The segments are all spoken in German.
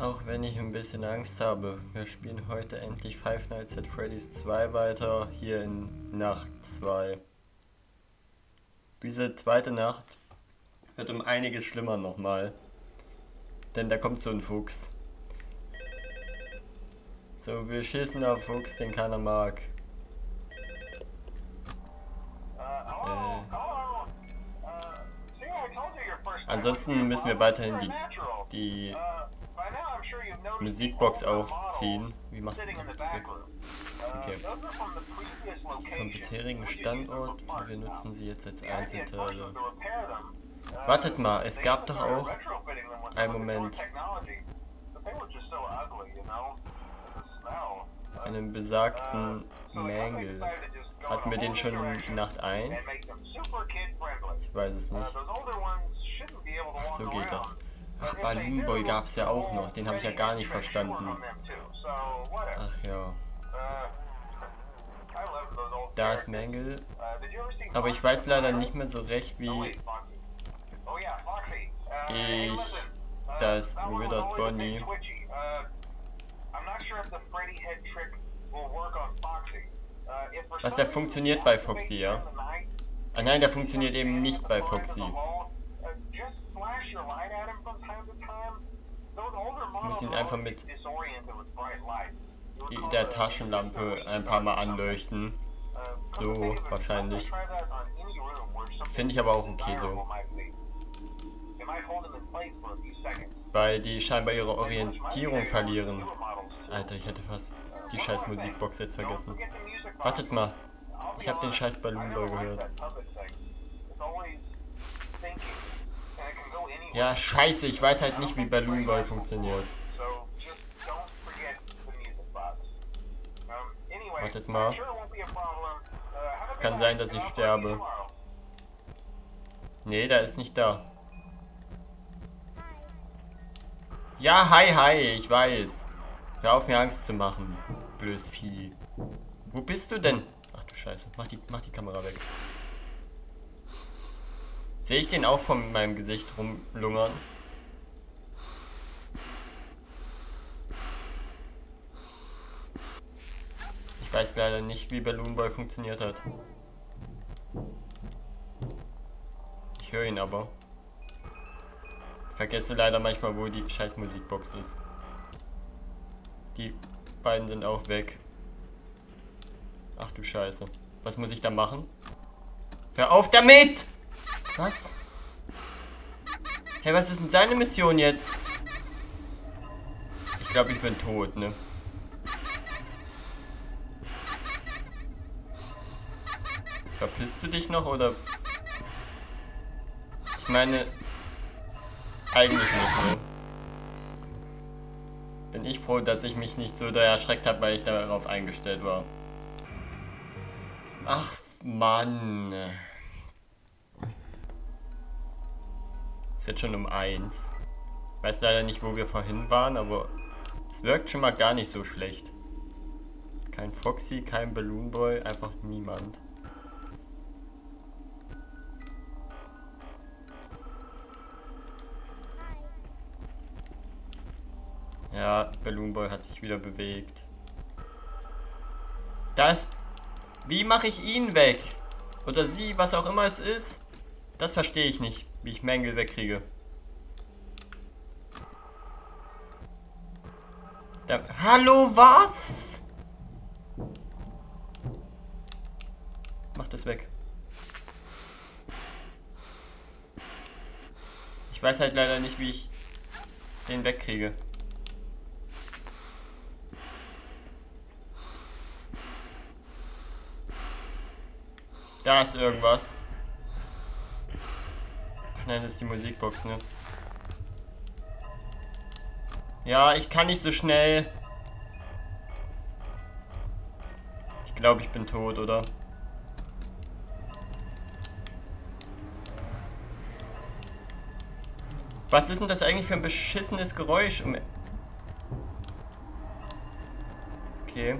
auch wenn ich ein bisschen Angst habe. Wir spielen heute endlich Five Nights at Freddy's 2 weiter, hier in Nacht 2. Diese zweite Nacht wird um einiges schlimmer nochmal. Denn da kommt so ein Fuchs. So beschissener Fuchs, den keiner mag. Äh. Ansonsten müssen wir weiterhin die, die Musikbox aufziehen. Wie macht man das weg? Okay. Vom bisherigen Standort, wir nutzen sie jetzt als Einzelteile. Wartet mal, es gab doch auch... Einen Moment. Einen besagten Mängel. Hatten wir den schon in Nacht 1? Ich weiß es nicht. Ach, so geht das. Ach, Balloon Boy gab es ja auch noch. Den habe ich ja gar nicht verstanden. Ach ja. Da ist Mängel. Aber ich weiß leider nicht mehr so recht, wie ich das Withered Bonnie was der funktioniert bei Foxy, ja? Ah nein, der funktioniert eben nicht bei Foxy. Ich muss ihn einfach mit der Taschenlampe ein paar Mal anleuchten. So, wahrscheinlich. Finde ich aber auch okay so. Weil die scheinbar ihre Orientierung verlieren. Alter, ich hätte fast die scheiß Musikbox jetzt vergessen. Wartet mal. Ich habe den scheiß Balloon Boy gehört. Ja, scheiße, ich weiß halt nicht, wie Balloon Boy funktioniert. Wartet mal. Es kann sein, dass ich sterbe. Nee, der ist nicht da. Ja, hi, hi, ich weiß. Hör auf, mir Angst zu machen. Blödes Vieh. Wo bist du denn? Ach du Scheiße, mach die, mach die Kamera weg. Sehe ich den auch von meinem Gesicht rumlungern? Ich weiß leider nicht, wie Balloon Boy funktioniert hat. Ich höre ihn aber. Ich vergesse leider manchmal, wo die scheiß Musikbox ist. Die beiden sind auch weg. Ach du Scheiße. Was muss ich da machen? Hör auf damit! Was? Hey, was ist denn seine Mission jetzt? Ich glaube, ich bin tot, ne? Verpisst du dich noch, oder? Ich meine... Eigentlich nicht, ne? Bin ich froh, dass ich mich nicht so da erschreckt habe, weil ich darauf eingestellt war. Ach, Mann jetzt schon um eins. Weiß leider nicht, wo wir vorhin waren, aber es wirkt schon mal gar nicht so schlecht. Kein Foxy, kein Balloon Boy, einfach niemand. Ja, Balloon Boy hat sich wieder bewegt. Das... Wie mache ich ihn weg? Oder sie, was auch immer es ist? Das verstehe ich nicht wie ich Mängel wegkriege. Da, Hallo, was? Mach das weg. Ich weiß halt leider nicht, wie ich den wegkriege. Da ist irgendwas. Nein, das ist die Musikbox, ne? Ja, ich kann nicht so schnell. Ich glaube, ich bin tot, oder? Was ist denn das eigentlich für ein beschissenes Geräusch? Okay.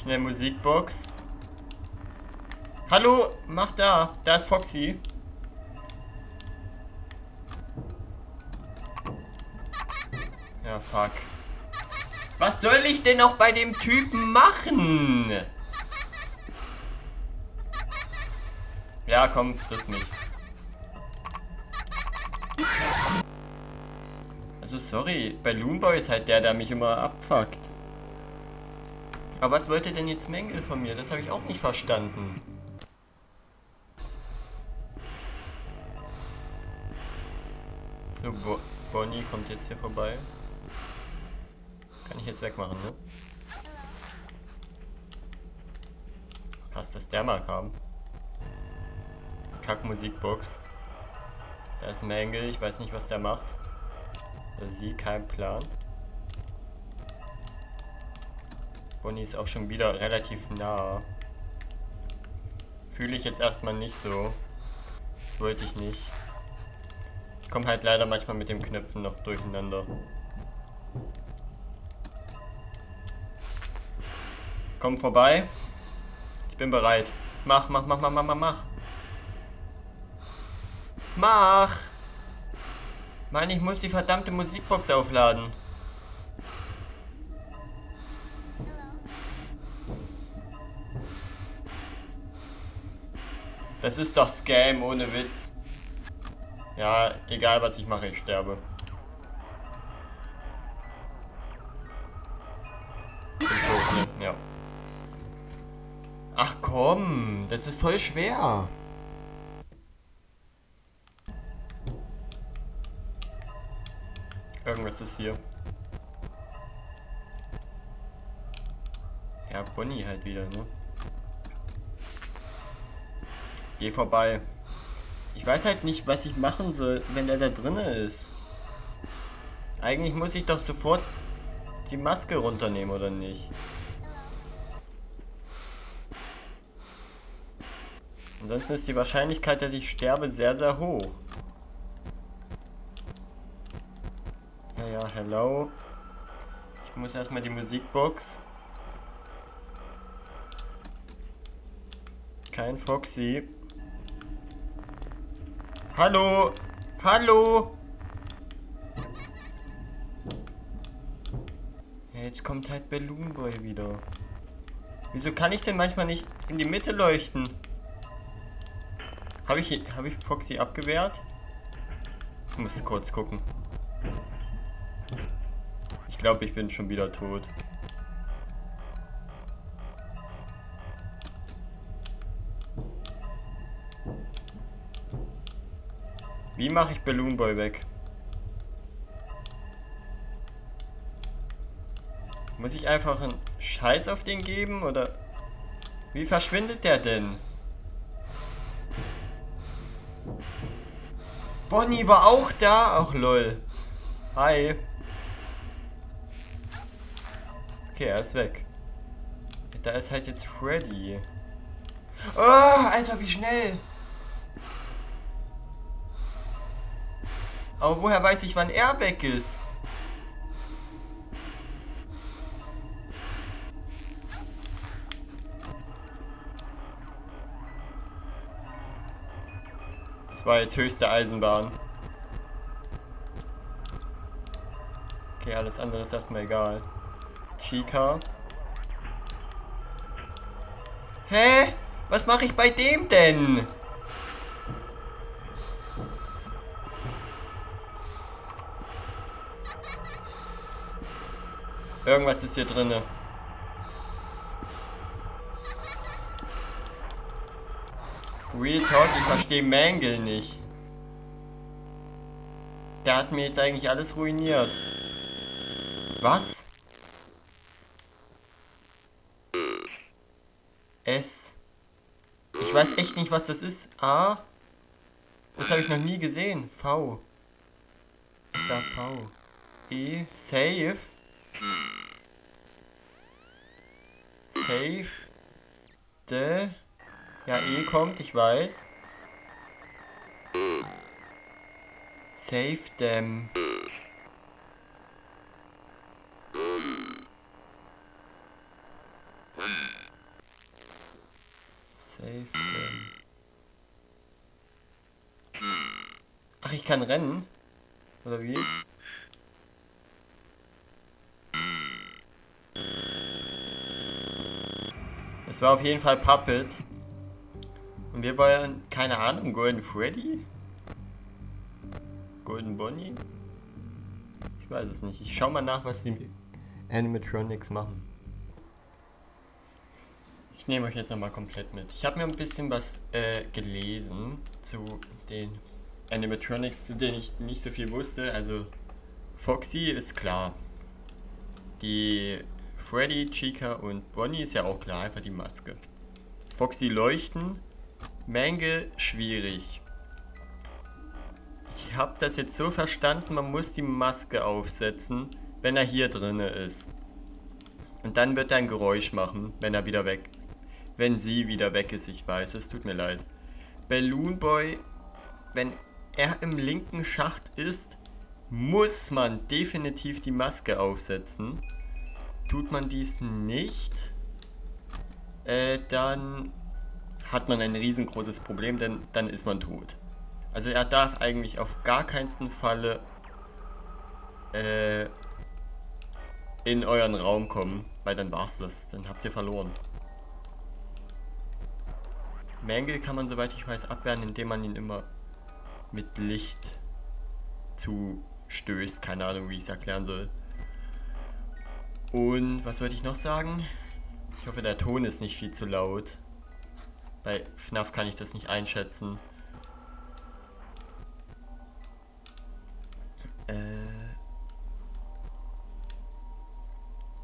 Schnell Musikbox. Hallo, mach da. Da ist Foxy. Ja, fuck. Was soll ich denn auch bei dem Typen machen? Ja, komm, friss mich. Also sorry, Balloon Boy ist halt der, der mich immer abfuckt. Aber was wollte denn jetzt Mengel von mir? Das habe ich auch nicht verstanden. So, Bo Bonnie kommt jetzt hier vorbei. Jetzt wegmachen, ne? Krass, dass der mal kam. Kackmusikbox. Da ist Mangel, ich weiß nicht, was der macht. Sie, kein Plan. Bonnie ist auch schon wieder relativ nah. Fühle ich jetzt erstmal nicht so. Das wollte ich nicht. Ich komme halt leider manchmal mit den Knöpfen noch durcheinander. Komm vorbei. Ich bin bereit. Mach, mach, mach, mach, mach, mach, mach. Mach! Mann, ich muss die verdammte Musikbox aufladen. Das ist doch Scam, ohne Witz. Ja, egal was ich mache, ich sterbe. Tot, ne? Ja. Ach komm, das ist voll schwer. Irgendwas ist hier. Ja, Bonnie halt wieder, ne? Geh vorbei. Ich weiß halt nicht, was ich machen soll, wenn der da drinne ist. Eigentlich muss ich doch sofort die Maske runternehmen, oder nicht? Ansonsten ist die Wahrscheinlichkeit, dass ich sterbe, sehr, sehr hoch. Ja, ja, hello. Ich muss erstmal die Musikbox. Kein Foxy. Hallo! Hallo! Ja, jetzt kommt halt Balloon Boy wieder. Wieso kann ich denn manchmal nicht in die Mitte leuchten? Habe ich, hab ich Foxy abgewehrt? Ich muss kurz gucken. Ich glaube, ich bin schon wieder tot. Wie mache ich Balloon Boy weg? Muss ich einfach einen Scheiß auf den geben oder wie verschwindet der denn? Bonnie war auch da? Ach lol. Hi. Okay, er ist weg. Da ist halt jetzt Freddy. Oh, Alter, wie schnell. Aber woher weiß ich, wann er weg ist? Das war jetzt höchste Eisenbahn. Okay, alles andere ist erstmal egal. Chica. Hä? Was mache ich bei dem denn? Irgendwas ist hier drinne. Talk, ich verstehe Mangle nicht. Der hat mir jetzt eigentlich alles ruiniert. Was? S. Ich weiß echt nicht, was das ist. A. Das habe ich noch nie gesehen. V. S A V. E. Save. Save. D. Ja, E kommt, ich weiß. Save them. Save them. Ach, ich kann rennen? Oder wie? Es war auf jeden Fall Puppet. Und wir wollen, keine Ahnung, Golden Freddy? Golden Bonnie? Ich weiß es nicht. Ich schau mal nach, was die Animatronics machen. Ich nehme euch jetzt nochmal komplett mit. Ich habe mir ein bisschen was äh, gelesen zu den Animatronics, zu denen ich nicht so viel wusste. Also Foxy ist klar. Die Freddy, Chica und Bonnie ist ja auch klar, einfach die Maske. Foxy leuchten, Mangle schwierig. Ich habe das jetzt so verstanden, man muss die Maske aufsetzen, wenn er hier drinne ist. Und dann wird er ein Geräusch machen, wenn er wieder weg. Wenn sie wieder weg ist, ich weiß, es tut mir leid. Balloon Boy, wenn er im linken Schacht ist, muss man definitiv die Maske aufsetzen. Tut man dies nicht, äh, dann hat man ein riesengroßes Problem, denn dann ist man tot. Also er darf eigentlich auf gar keinen Falle äh, in euren Raum kommen, weil dann war's das. Dann habt ihr verloren. Mängel kann man, soweit ich weiß, abwehren, indem man ihn immer mit Licht zustößt. Keine Ahnung, wie ich es erklären soll. Und was wollte ich noch sagen? Ich hoffe, der Ton ist nicht viel zu laut. Bei FNAF kann ich das nicht einschätzen. Äh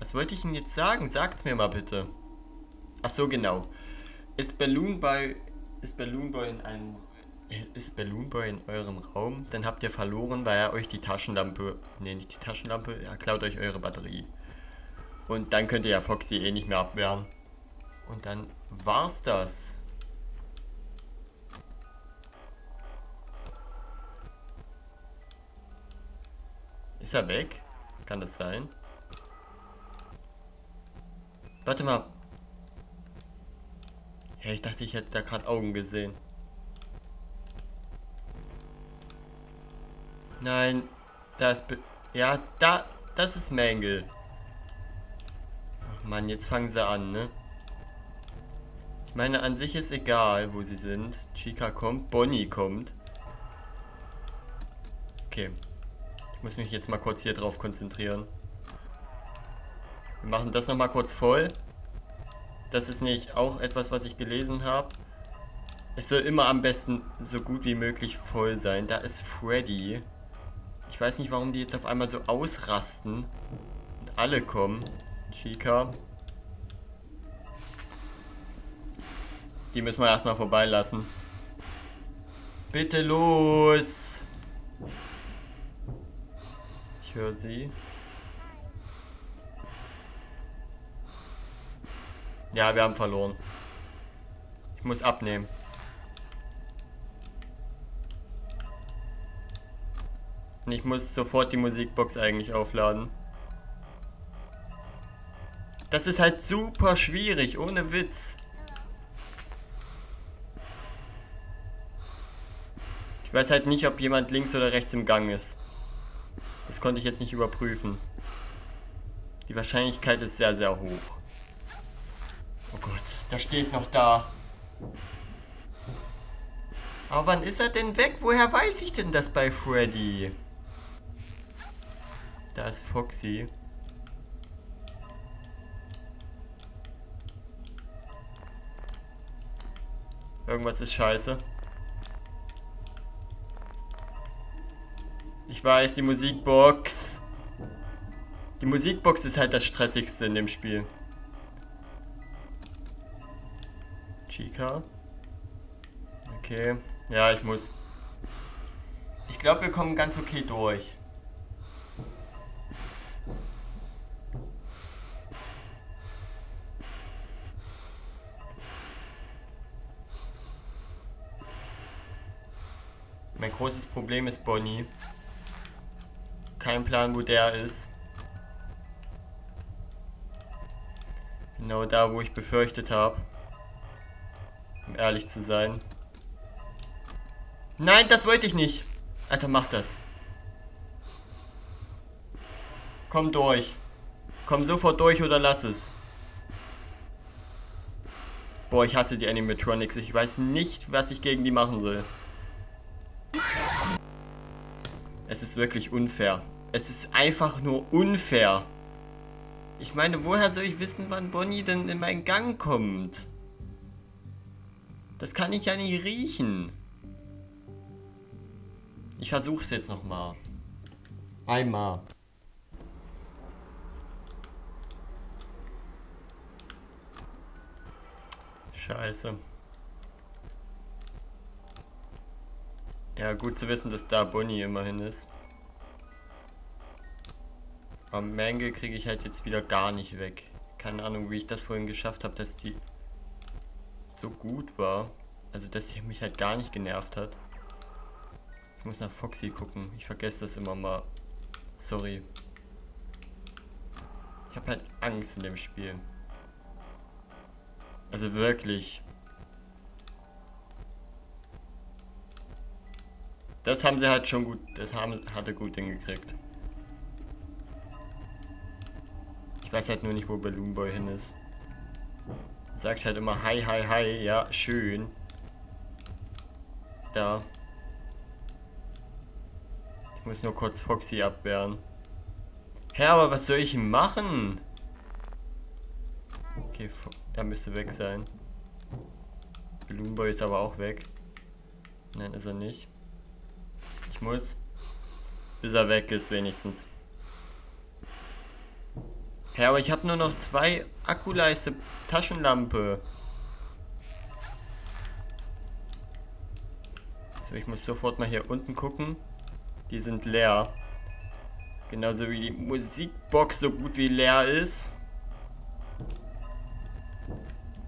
was wollte ich Ihnen jetzt sagen? Sagt's mir mal bitte. Ach so, genau. Ist Balloon Boy, ist Balloon Boy in einem ist Balloon Boy in eurem Raum, dann habt ihr verloren, weil er euch die Taschenlampe, ne, nicht die Taschenlampe, er klaut euch eure Batterie. Und dann könnt ihr ja Foxy eh nicht mehr abwehren. Und dann war's das. Ist er weg? Kann das sein? Warte mal. Ja, ich dachte, ich hätte da gerade Augen gesehen. Nein, da ist... Be ja, da... Das ist Mangle. Ach Mann, jetzt fangen sie an, ne? Ich meine, an sich ist egal, wo sie sind. Chica kommt, Bonnie kommt. Okay muss mich jetzt mal kurz hier drauf konzentrieren. Wir machen das nochmal kurz voll. Das ist nicht auch etwas, was ich gelesen habe. Es soll immer am besten so gut wie möglich voll sein. Da ist Freddy. Ich weiß nicht, warum die jetzt auf einmal so ausrasten. Und alle kommen. Chica. Die müssen wir erstmal vorbeilassen. Bitte los! Höre sie. Ja, wir haben verloren. Ich muss abnehmen. Und ich muss sofort die Musikbox eigentlich aufladen. Das ist halt super schwierig, ohne Witz. Ich weiß halt nicht, ob jemand links oder rechts im Gang ist. Das konnte ich jetzt nicht überprüfen. Die Wahrscheinlichkeit ist sehr, sehr hoch. Oh Gott, da steht noch da. Aber wann ist er denn weg? Woher weiß ich denn das bei Freddy? Da ist Foxy. Irgendwas ist scheiße. Ich weiß, die Musikbox. Die Musikbox ist halt das Stressigste in dem Spiel. Chica. Okay. Ja, ich muss. Ich glaube, wir kommen ganz okay durch. Mein großes Problem ist Bonnie. Kein Plan, wo der ist. Genau da, wo ich befürchtet habe. Um ehrlich zu sein. Nein, das wollte ich nicht. Alter, mach das. Komm durch. Komm sofort durch oder lass es. Boah, ich hasse die Animatronics. Ich weiß nicht, was ich gegen die machen soll. Es ist wirklich unfair. Es ist einfach nur unfair. Ich meine, woher soll ich wissen, wann Bonnie denn in meinen Gang kommt? Das kann ich ja nicht riechen. Ich versuche es jetzt nochmal. Einmal. Scheiße. Ja, gut zu wissen, dass da Bonnie immerhin ist. Aber Mangle kriege ich halt jetzt wieder gar nicht weg. Keine Ahnung, wie ich das vorhin geschafft habe, dass die so gut war. Also, dass sie mich halt gar nicht genervt hat. Ich muss nach Foxy gucken. Ich vergesse das immer mal. Sorry. Ich habe halt Angst in dem Spiel. Also wirklich. Das haben sie halt schon gut, das haben, hatte gut hingekriegt. Weiß halt nur nicht, wo Balloon Boy hin ist. Sagt halt immer hi, hi, hi, ja, schön. Da. Ich muss nur kurz Foxy abwehren. Hä, aber was soll ich machen? Okay, er müsste weg sein. Balloon Boy ist aber auch weg. Nein, ist er nicht. Ich muss, bis er weg ist wenigstens. Ja, aber ich habe nur noch zwei Akkuleiste Taschenlampe. So, ich muss sofort mal hier unten gucken. Die sind leer. Genauso wie die Musikbox so gut wie leer ist.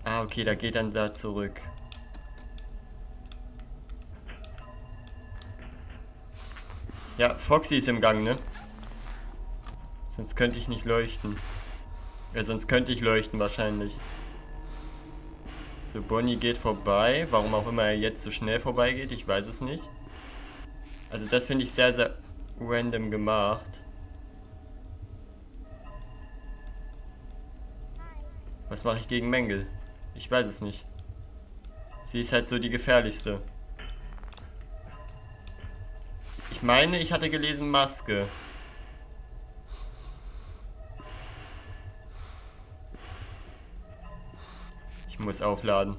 Ah, okay, da geht dann da zurück. Ja, Foxy ist im Gang, ne? Sonst könnte ich nicht leuchten. Ja, sonst könnte ich leuchten wahrscheinlich. So, Bonnie geht vorbei. Warum auch immer er jetzt so schnell vorbeigeht, ich weiß es nicht. Also das finde ich sehr, sehr random gemacht. Was mache ich gegen Mengel? Ich weiß es nicht. Sie ist halt so die gefährlichste. Ich meine, ich hatte gelesen Maske. Ich muss aufladen.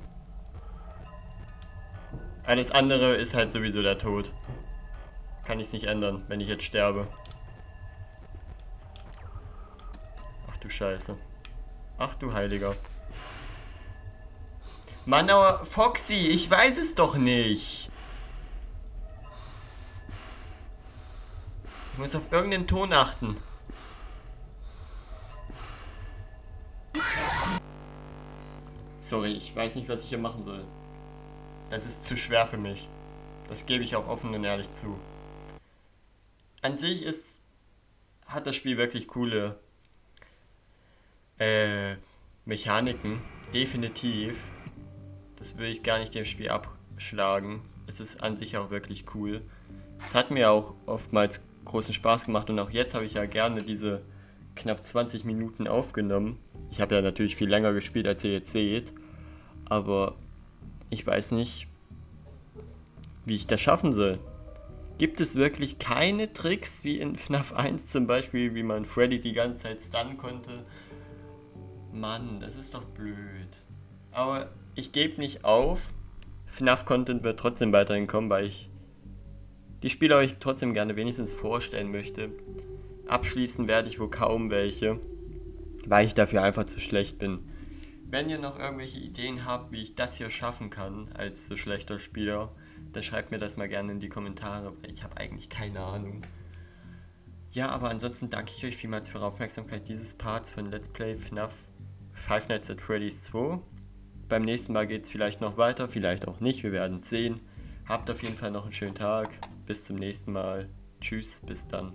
Alles andere ist halt sowieso der Tod. Kann ich es nicht ändern, wenn ich jetzt sterbe. Ach du Scheiße. Ach du Heiliger. Mann, aber Foxy, ich weiß es doch nicht. Ich muss auf irgendeinen Ton achten. Sorry, ich weiß nicht, was ich hier machen soll. Das ist zu schwer für mich. Das gebe ich auch offen und ehrlich zu. An sich ist, hat das Spiel wirklich coole äh, Mechaniken. Definitiv. Das will ich gar nicht dem Spiel abschlagen. Es ist an sich auch wirklich cool. Es hat mir auch oftmals großen Spaß gemacht und auch jetzt habe ich ja gerne diese knapp 20 Minuten aufgenommen. Ich habe ja natürlich viel länger gespielt, als ihr jetzt seht. Aber ich weiß nicht, wie ich das schaffen soll. Gibt es wirklich keine Tricks, wie in FNAF 1 zum Beispiel, wie man Freddy die ganze Zeit stunnen konnte? Mann, das ist doch blöd. Aber ich gebe nicht auf. FNAF-Content wird trotzdem weiterhin kommen, weil ich die Spiele euch trotzdem gerne wenigstens vorstellen möchte. Abschließen werde ich wohl kaum welche, weil ich dafür einfach zu schlecht bin. Wenn ihr noch irgendwelche Ideen habt, wie ich das hier schaffen kann als so schlechter Spieler, dann schreibt mir das mal gerne in die Kommentare, weil ich habe eigentlich keine Ahnung. Ja, aber ansonsten danke ich euch vielmals für eure Aufmerksamkeit dieses Parts von Let's Play FNAF Five Nights at Freddy's 2. Beim nächsten Mal geht es vielleicht noch weiter, vielleicht auch nicht, wir werden sehen. Habt auf jeden Fall noch einen schönen Tag. Bis zum nächsten Mal. Tschüss, bis dann.